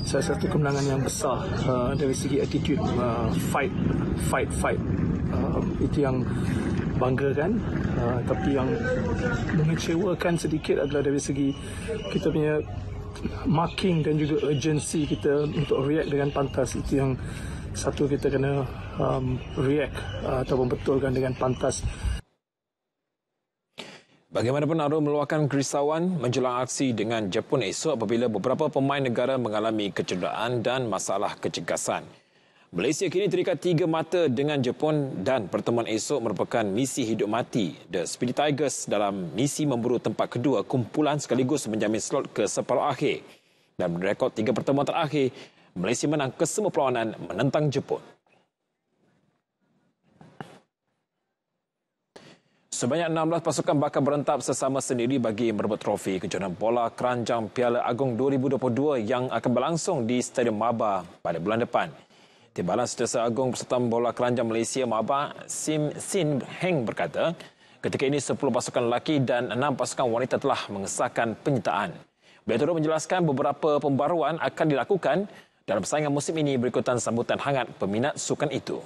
salah satu kemenangan yang besar uh, dari segi attitude uh, fight fight fight uh, itu yang banggakan. Uh, tapi yang mengecewakan sedikit adalah dari segi kita punya marking dan juga urgency kita untuk react dengan pantas. Itu yang satu kita kena um, react uh, atau membetulkan dengan pantas. Bagaimanapun Arul meluahkan kerisauan menjelang aksi dengan Jepun esok apabila beberapa pemain negara mengalami kecederaan dan masalah kecergasan. Malaysia kini terikat tiga mata dengan Jepun dan pertemuan esok merupakan misi hidup mati The Speedy Tigers dalam misi memburu tempat kedua kumpulan sekaligus menjamin slot ke separuh akhir. Dan rekod tiga pertemuan terakhir, Malaysia menang kesemua perlawanan menentang Jepun. Sebanyak 16 pasukan bakal berentap sesama sendiri bagi merebut trofi kejohanan bola keranjang Piala Agong 2022 yang akan berlangsung di Stadium Maba pada bulan depan. Timbalan Setiausaha Agung Persatuan Bola Keranjang Malaysia Maba Sim Sin Heng berkata, ketika ini 10 pasukan lelaki dan 6 pasukan wanita telah mengesahkan penyertaan. Beliau turut menjelaskan beberapa pembaruan akan dilakukan dalam persaingan musim ini berikutan sambutan hangat peminat sukan itu.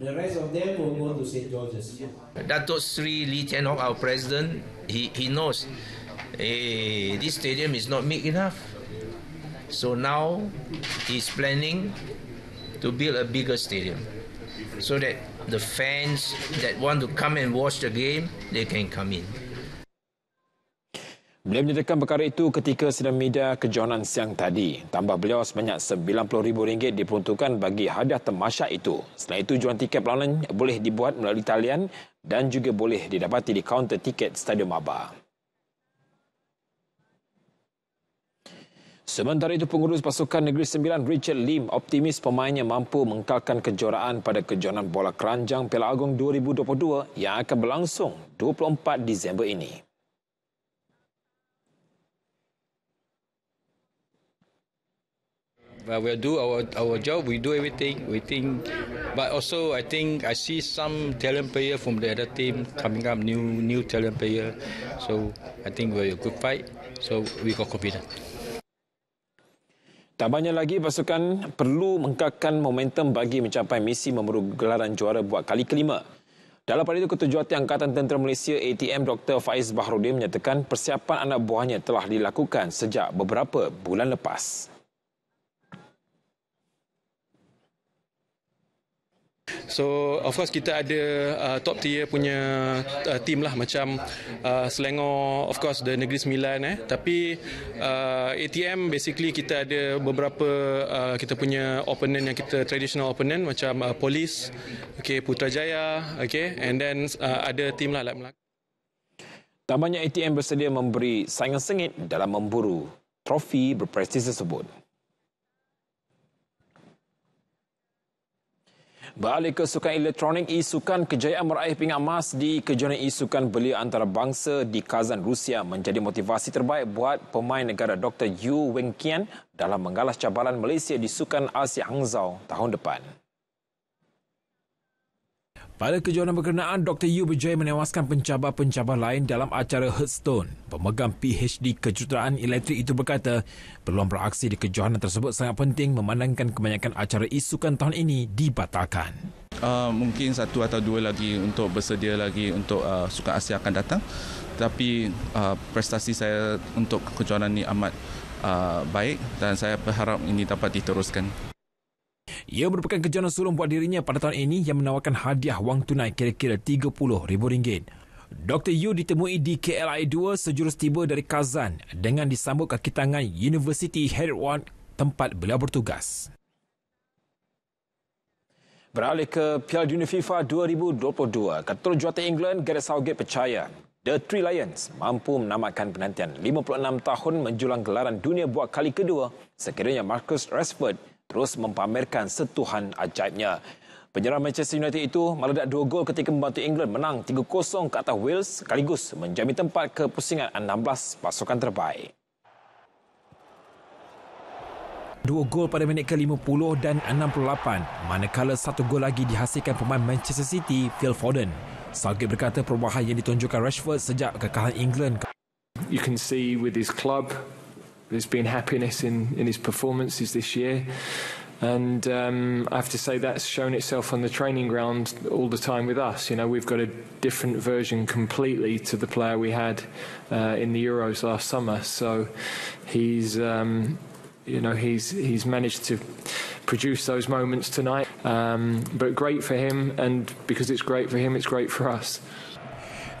The rest of them will go to St. George's. Datuk Sri Lee Tian Hong, our president, he, he knows hey, this stadium is not big enough. So now he's planning to build a bigger stadium so that the fans that want to come and watch the game they can come in. Beliau menyatakan perkara itu ketika sedang media kejohanan siang tadi. Tambah beliau sebanyak RM90,000 diperuntukkan bagi hadiah temasyak itu. Selain itu, jualan tiket perlawanan boleh dibuat melalui talian dan juga boleh didapati di kaunter tiket Stadium Maba. Sementara itu, pengurus pasukan Negeri Sembilan Richard Lim optimis pemainnya mampu mengkalkan kejuaraan pada kejohanan bola keranjang Piala Agong 2022 yang akan berlangsung 24 Disember ini. Uh, we'll do our our job. We do everything. We think, but also I think I see some talent player from the other team coming up, new new talent player. So I think we're a good fight. So we got confidence. Tambahnya lagi, pasukan perlu mengkakan momentum bagi mencapai misi memburu gelaran juara buat kali kelima. Dalam pada itu, Ketua Jurulatih Angkatan Tentera Malaysia ATM Dr. Faiz Bahrudin menyatakan persiapan anak buahnya telah dilakukan sejak beberapa bulan lepas. So of course kita ada uh, top tier punya uh, team lah macam uh, Selangor of course the Negeri Sembilan eh tapi uh, ATM basically kita ada beberapa uh, kita punya opponent yang kita traditional opponent macam uh, Police okay Putrajaya okay and then uh, ada team lah like Melaka. Tambahnya ATM bersedia memberi saingan sengit dalam memburu trofi berprestij tersebut. Beralih ke sukan elektronik, e-sukan kejayaan meraih pingat emas di kejuaraan e-sukan belia antarabangsa di Kazan, Rusia menjadi motivasi terbaik buat pemain negara Dr. Yu Wenqian dalam menggalas cabaran Malaysia di Sukan Asia Hangzhou tahun depan. Pada kejuaraan berkenaan, Dr. Yu berjaya menewaskan pencabar-pencabar lain dalam acara Hearthstone. Pemegang PhD kejuruteraan elektrik itu berkata, peluang beraksi di kejohanan tersebut sangat penting memandangkan kebanyakan acara isukan tahun ini dibatalkan. Uh, mungkin satu atau dua lagi untuk bersedia lagi untuk uh, Sukan Asia akan datang. Tapi uh, prestasi saya untuk kejuaraan ini amat uh, baik dan saya berharap ini dapat diteruskan. Ia merupakan kejuaraan sulung buat dirinya pada tahun ini yang menawarkan hadiah wang tunai kira-kira RM30,000. Dr. Yu ditemui di KLI 2 sejurus tiba dari Kazan dengan disambut kaki tangan University Heriot tempat beliau bertugas. Beralih ke Piala Dunia FIFA 2022, Ketua Jurulatih England Gareth Southgate percaya The Three Lions mampu menamatkan penantian 56 tahun menjulang gelaran dunia buat kali kedua sekiranya Marcus Rashford terus mempamerkan setuhan ajaibnya. Penyerang Manchester United itu meledak dua gol ketika membantu England menang 3-0 ke atas Wales sekaligus menjamin tempat ke pusingan 16 pasukan terbaik. Dua gol pada minit ke-50 dan 68, manakala satu gol lagi dihasilkan pemain Manchester City, Phil Foden. Southgate berkata perubahan yang ditunjukkan Rashford sejak kekalahan England. You can see with his club, there's been happiness in, in his performances this year. And um, I have to say that's shown itself on the training ground all the time with us. You know, we've got a different version completely to the player we had uh, in the Euros last summer. So he's, um, you know, he's he's managed to produce those moments tonight. Um, but great for him, and because it's great for him, it's great for us.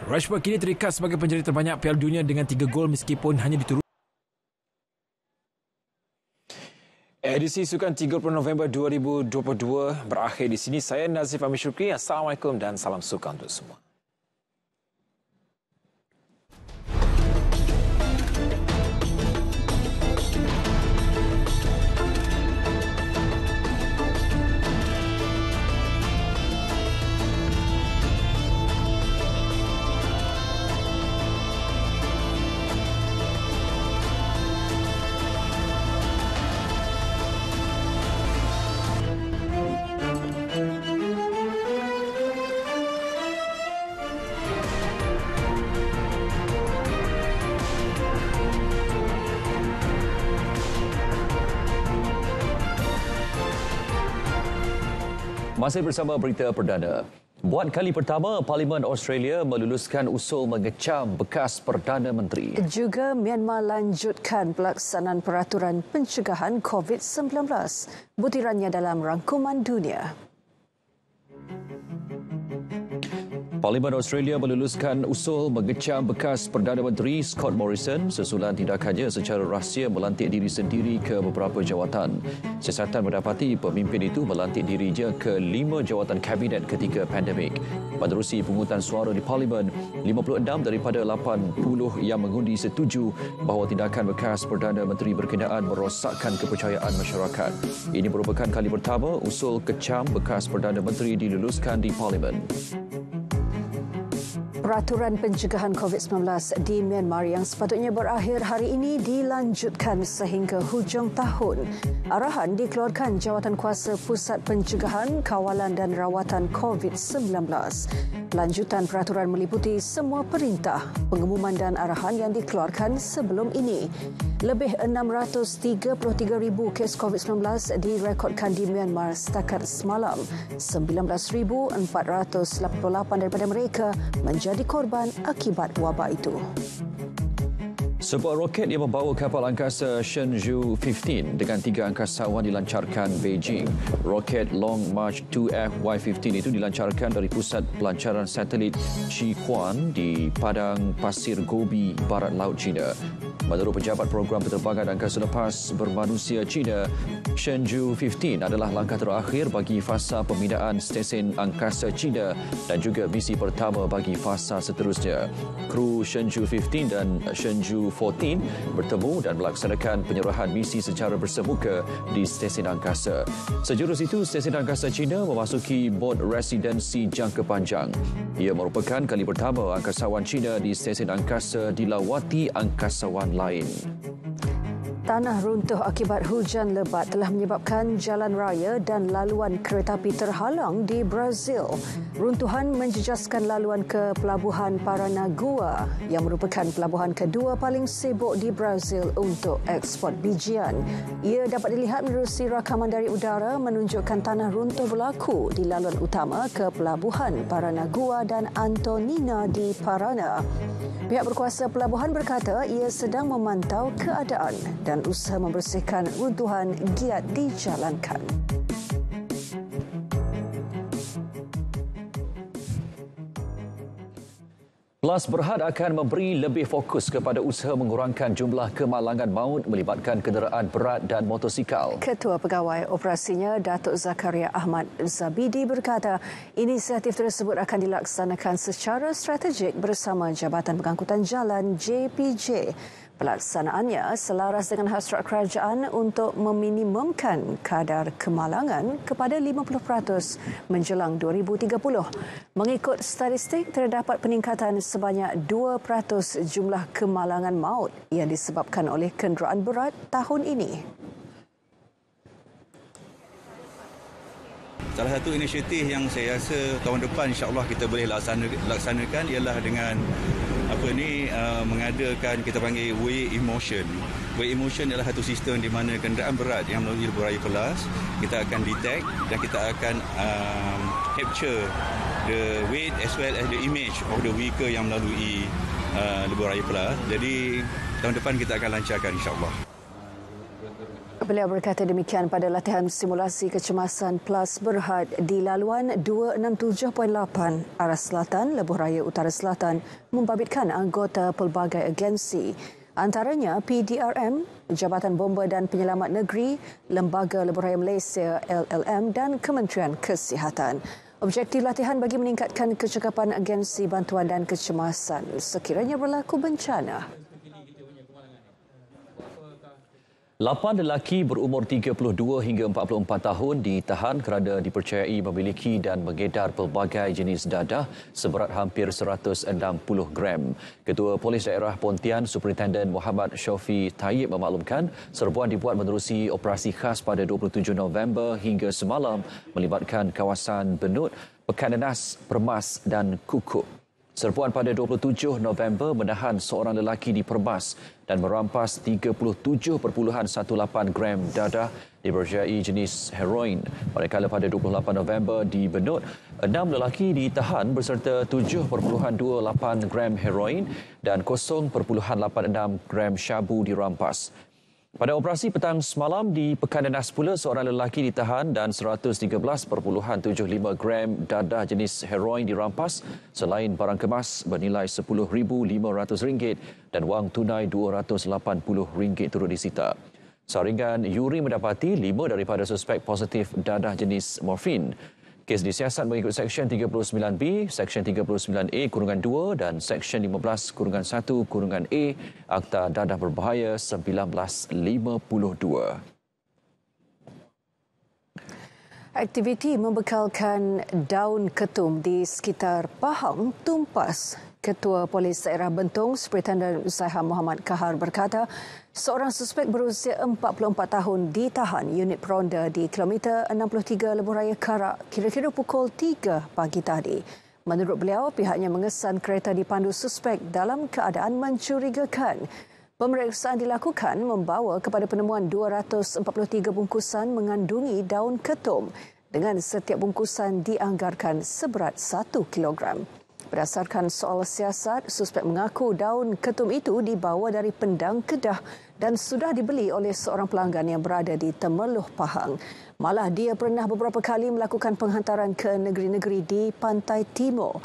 Rashford kini terikat sebagai penjara terbanyak Piala Dunia dengan tiga gol meskipun hanya diturunkan Edisi Sukan 30 November 2022 berakhir di sini. Saya Nazif Amir Syukri. Assalamualaikum dan salam sukan untuk semua. Masih bersama berita perdana. Buat kali pertama, Parlimen Australia meluluskan usul mengecam bekas Perdana Menteri. Juga Myanmar lanjutkan pelaksanaan peraturan pencegahan COVID-19. Butirannya dalam rangkuman dunia. Parlimen Australia meluluskan usul mengecam bekas Perdana Menteri Scott Morrison sesulan tindakannya secara rahsia melantik diri sendiri ke beberapa jawatan. Siasatan mendapati pemimpin itu melantik dirinya ke lima jawatan kabinet ketika pandemik. Menerusi pungutan suara di Parlimen, 56 daripada 80 yang mengundi setuju bahawa tindakan bekas Perdana Menteri berkenaan merosakkan kepercayaan masyarakat. Ini merupakan kali pertama usul kecam bekas Perdana Menteri diluluskan di Parlimen. Peraturan pencegahan COVID-19 di Myanmar yang sepatutnya berakhir hari ini dilanjutkan sehingga hujung tahun. Arahan dikeluarkan Jawatan Kuasa Pusat Pencegahan, Kawalan dan Rawatan COVID-19. Lanjutan peraturan meliputi semua perintah, pengumuman dan arahan yang dikeluarkan sebelum ini. Lebih 633,000 kes COVID-19 direkodkan di Myanmar setakat semalam. 19,488 daripada mereka menjadi korban akibat wabak itu. Sebuah roket yang membawa kapal angkasa Shenzhou 15 dengan tiga angkasawan dilancarkan Beijing. Roket Long March 2F Y-15 itu dilancarkan dari pusat pelancaran satelit Qiquan di Padang Pasir Gobi, Barat Laut China. Menurut pejabat program penerbangan angkasa lepas bermanusia China, Shenzhou 15 adalah langkah terakhir bagi fasa pembinaan stesen angkasa China dan juga misi pertama bagi fasa seterusnya. Kru Shenzhou 15 dan Shenzhou 14 bertemu dan melaksanakan penyerahan misi secara bersemuka di stesen angkasa. Sejurus itu, stesen angkasa China memasuki mod residensi jangka panjang. Ia merupakan kali pertama angkasawan China di stesen angkasa dilawati angkasawan lain. Tanah runtuh akibat hujan lebat telah menyebabkan jalan raya dan laluan kereta api terhalang di Brazil. Runtuhan menjejaskan laluan ke pelabuhan Paranagua yang merupakan pelabuhan kedua paling sibuk di Brazil untuk ekspor bijian. Ia dapat dilihat menerusi rakaman dari udara menunjukkan tanah runtuh berlaku di laluan utama ke pelabuhan Paranagua dan Antonina di Parana. Pihak berkuasa pelabuhan berkata ia sedang memantau keadaan dan usaha membersihkan runtuhan giat dijalankan. Plus Berhad akan memberi lebih fokus kepada usaha mengurangkan jumlah kemalangan maut melibatkan kenderaan berat dan motosikal. Ketua Pegawai Operasinya Datuk Zakaria Ahmad Zabidi berkata inisiatif tersebut akan dilaksanakan secara strategik bersama Jabatan Pengangkutan Jalan JPJ. Pelaksanaannya selaras dengan hasrat kerajaan untuk meminimumkan kadar kemalangan kepada 50% menjelang 2030. Mengikut statistik, terdapat peningkatan sebanyak 2% jumlah kemalangan maut yang disebabkan oleh kenderaan berat tahun ini. Salah satu inisiatif yang saya rasa tahun depan insya-Allah kita boleh laksanakan ialah dengan apa ni uh, mengadakan kita panggil way emotion. Way emotion adalah satu sistem di mana kenderaan berat yang melalui lebuh raya Pelas kita akan detect dan kita akan um, capture the weight as well as the image of the vehicle yang melalui uh, lebuh raya Pelas. Jadi tahun depan kita akan lancarkan insya-Allah. Beliau berkata demikian pada latihan simulasi kecemasan Plus Berhad di laluan 267.8 arah selatan Lebuh Raya Utara Selatan membabitkan anggota pelbagai agensi antaranya PDRM, Jabatan Bomba dan Penyelamat Negeri, Lembaga Lebuh Raya Malaysia LLM dan Kementerian Kesihatan. Objektif latihan bagi meningkatkan kecekapan agensi bantuan dan kecemasan sekiranya berlaku bencana. Lapan lelaki berumur 32 hingga 44 tahun ditahan kerana dipercayai memiliki dan mengedar pelbagai jenis dadah seberat hampir 160 gram. Ketua Polis Daerah Pontian Superintenden Muhammad Syofi Tayyib memaklumkan serbuan dibuat menerusi operasi khas pada 27 November hingga semalam melibatkan kawasan Benut, Pekan Nenas, Permas dan Kukuk. Serbuan pada 27 November menahan seorang lelaki di Perbas dan merampas 37.18 gram dadah dipercayai jenis heroin. Manakala pada 28 November di Benut, enam lelaki ditahan berserta 7.28 gram heroin dan 0.86 gram syabu dirampas. Pada operasi petang semalam di Pekan Nenas pula, seorang lelaki ditahan dan 113.75 gram dadah jenis heroin dirampas selain barang kemas bernilai RM10,500 dan wang tunai RM280 turut disita. Saringan Yuri mendapati lima daripada suspek positif dadah jenis morfin. Kes disiasat mengikut Seksyen 39B, Seksyen 39A kurungan 2 dan Seksyen 15 kurungan 1 kurungan A Akta Dadah Berbahaya 1952. Aktiviti membekalkan daun ketum di sekitar Pahang tumpas Ketua Polis Daerah Bentong, Superintendent Usaha Muhammad Kahar berkata, seorang suspek berusia 44 tahun ditahan unit peronda di kilometer 63 Lebuh Raya Karak kira-kira pukul 3 pagi tadi. Menurut beliau, pihaknya mengesan kereta dipandu suspek dalam keadaan mencurigakan. Pemeriksaan dilakukan membawa kepada penemuan 243 bungkusan mengandungi daun ketum dengan setiap bungkusan dianggarkan seberat 1 kilogram. Berdasarkan soal siasat, suspek mengaku daun ketum itu dibawa dari Pendang Kedah dan sudah dibeli oleh seorang pelanggan yang berada di Temeloh Pahang. Malah dia pernah beberapa kali melakukan penghantaran ke negeri-negeri di Pantai Timur.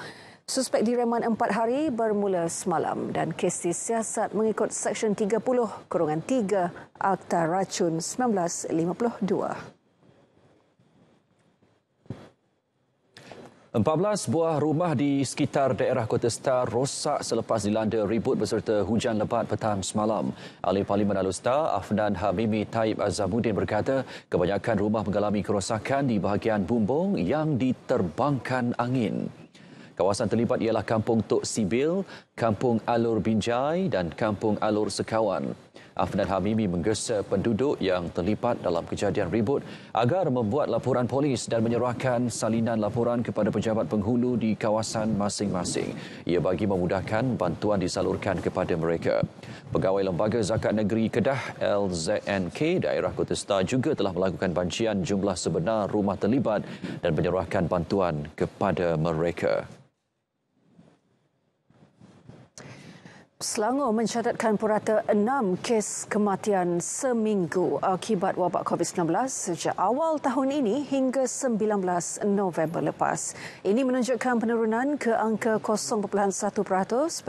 Suspek direman empat hari bermula semalam dan kes disiasat mengikut Seksyen 30 Kurungan 3 Akta Racun 1952. 14 buah rumah di sekitar daerah Kota Star rosak selepas dilanda ribut beserta hujan lebat petang semalam. Ahli Parlimen Alustar, Afnan Hamimi Taib Azamuddin berkata kebanyakan rumah mengalami kerosakan di bahagian bumbung yang diterbangkan angin. Kawasan terlibat ialah Kampung Tok Sibil, Kampung Alur Binjai dan Kampung Alur Sekawan. Afnan Hamimi menggesa penduduk yang terlibat dalam kejadian ribut agar membuat laporan polis dan menyerahkan salinan laporan kepada pejabat penghulu di kawasan masing-masing. Ia bagi memudahkan bantuan disalurkan kepada mereka. Pegawai Lembaga Zakat Negeri Kedah LZNK daerah Kota Star juga telah melakukan bancian jumlah sebenar rumah terlibat dan menyerahkan bantuan kepada mereka. Selangor mencatatkan purata enam kes kematian seminggu akibat wabak COVID-19 sejak awal tahun ini hingga 19 November lepas. Ini menunjukkan penurunan ke angka 0.1%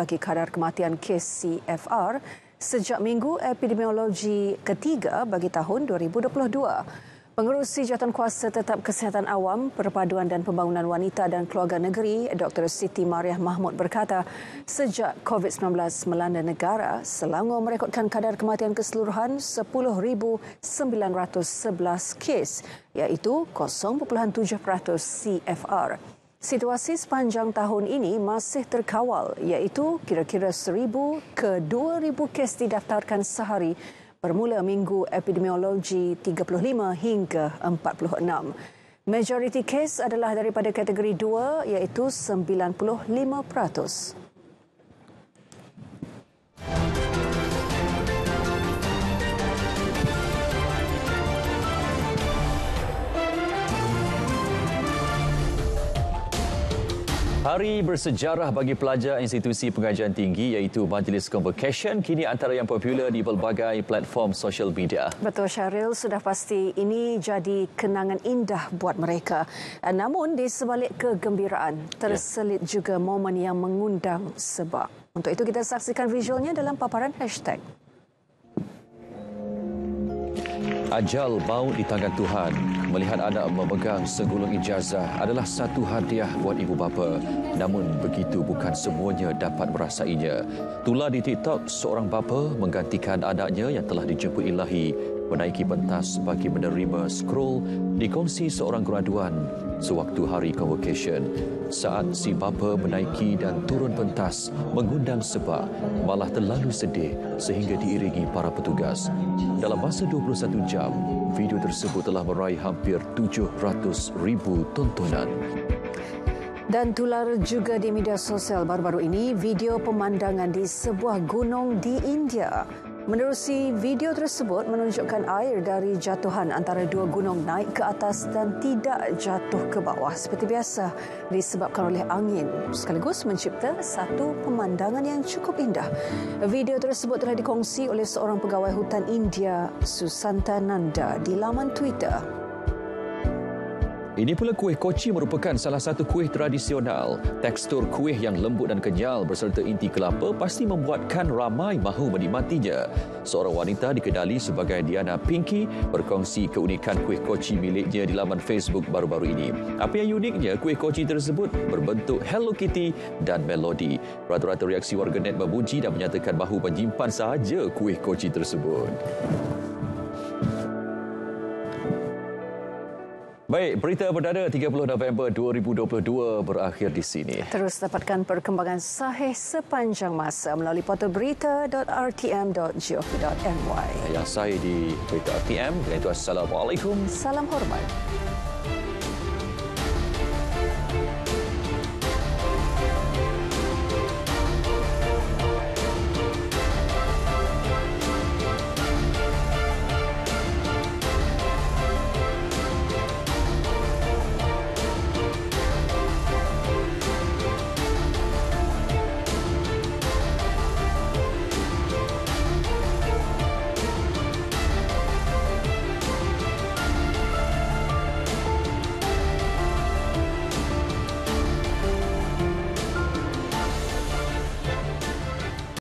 bagi kadar kematian kes CFR sejak minggu epidemiologi ketiga bagi tahun 2022. Pengerusi Jawatan Kuasa Tetap Kesihatan Awam, Perpaduan dan Pembangunan Wanita dan Keluarga Negeri, Dr. Siti Mariah Mahmud berkata, sejak COVID-19 melanda negara, Selangor merekodkan kadar kematian keseluruhan 10,911 kes, iaitu 0.7% CFR. Situasi sepanjang tahun ini masih terkawal, iaitu kira-kira 1,000 ke 2,000 kes didaftarkan sehari bermula minggu epidemiologi 35 hingga 46. Majoriti kes adalah daripada kategori 2 iaitu 95%. Hari bersejarah bagi pelajar institusi pengajian tinggi iaitu Majlis Convocation kini antara yang popular di pelbagai platform social media. Betul Syaril, sudah pasti ini jadi kenangan indah buat mereka. Namun di sebalik kegembiraan terselit ya. juga momen yang mengundang sebab. Untuk itu kita saksikan visualnya dalam paparan hashtag. Ajal maut di tangan Tuhan. Melihat anak memegang segulung ijazah adalah satu hadiah buat ibu bapa. Namun begitu bukan semuanya dapat merasainya. Tulah di TikTok, seorang bapa menggantikan anaknya yang telah dijemput ilahi menaiki pentas bagi menerima scroll dikongsi seorang graduan sewaktu hari convocation. Saat si bapa menaiki dan turun pentas mengundang sebab malah terlalu sedih sehingga diiringi para petugas. Dalam masa 21 jam, video tersebut telah meraih hampir 700 ribu tontonan. Dan tular juga di media sosial baru-baru ini video pemandangan di sebuah gunung di India Menerusi video tersebut menunjukkan air dari jatuhan antara dua gunung naik ke atas dan tidak jatuh ke bawah seperti biasa disebabkan oleh angin sekaligus mencipta satu pemandangan yang cukup indah. Video tersebut telah dikongsi oleh seorang pegawai hutan India Susanta Nanda di laman Twitter. Ini pula kuih koci merupakan salah satu kuih tradisional. Tekstur kuih yang lembut dan kenyal berserta inti kelapa pasti membuatkan ramai mahu menikmatinya. Seorang wanita dikenali sebagai Diana Pinky berkongsi keunikan kuih koci miliknya di laman Facebook baru-baru ini. Apa yang uniknya, kuih koci tersebut berbentuk Hello Kitty dan melodi. Rata-rata reaksi warganet memuji dan menyatakan bahu menyimpan sahaja kuih koci tersebut. Baik, berita perdana 30 November 2022 berakhir di sini. Terus dapatkan perkembangan sahih sepanjang masa melalui portal berita.rtm.gov.my. Yang sahih di berita RTM. Dengan itu, Assalamualaikum. Salam hormat.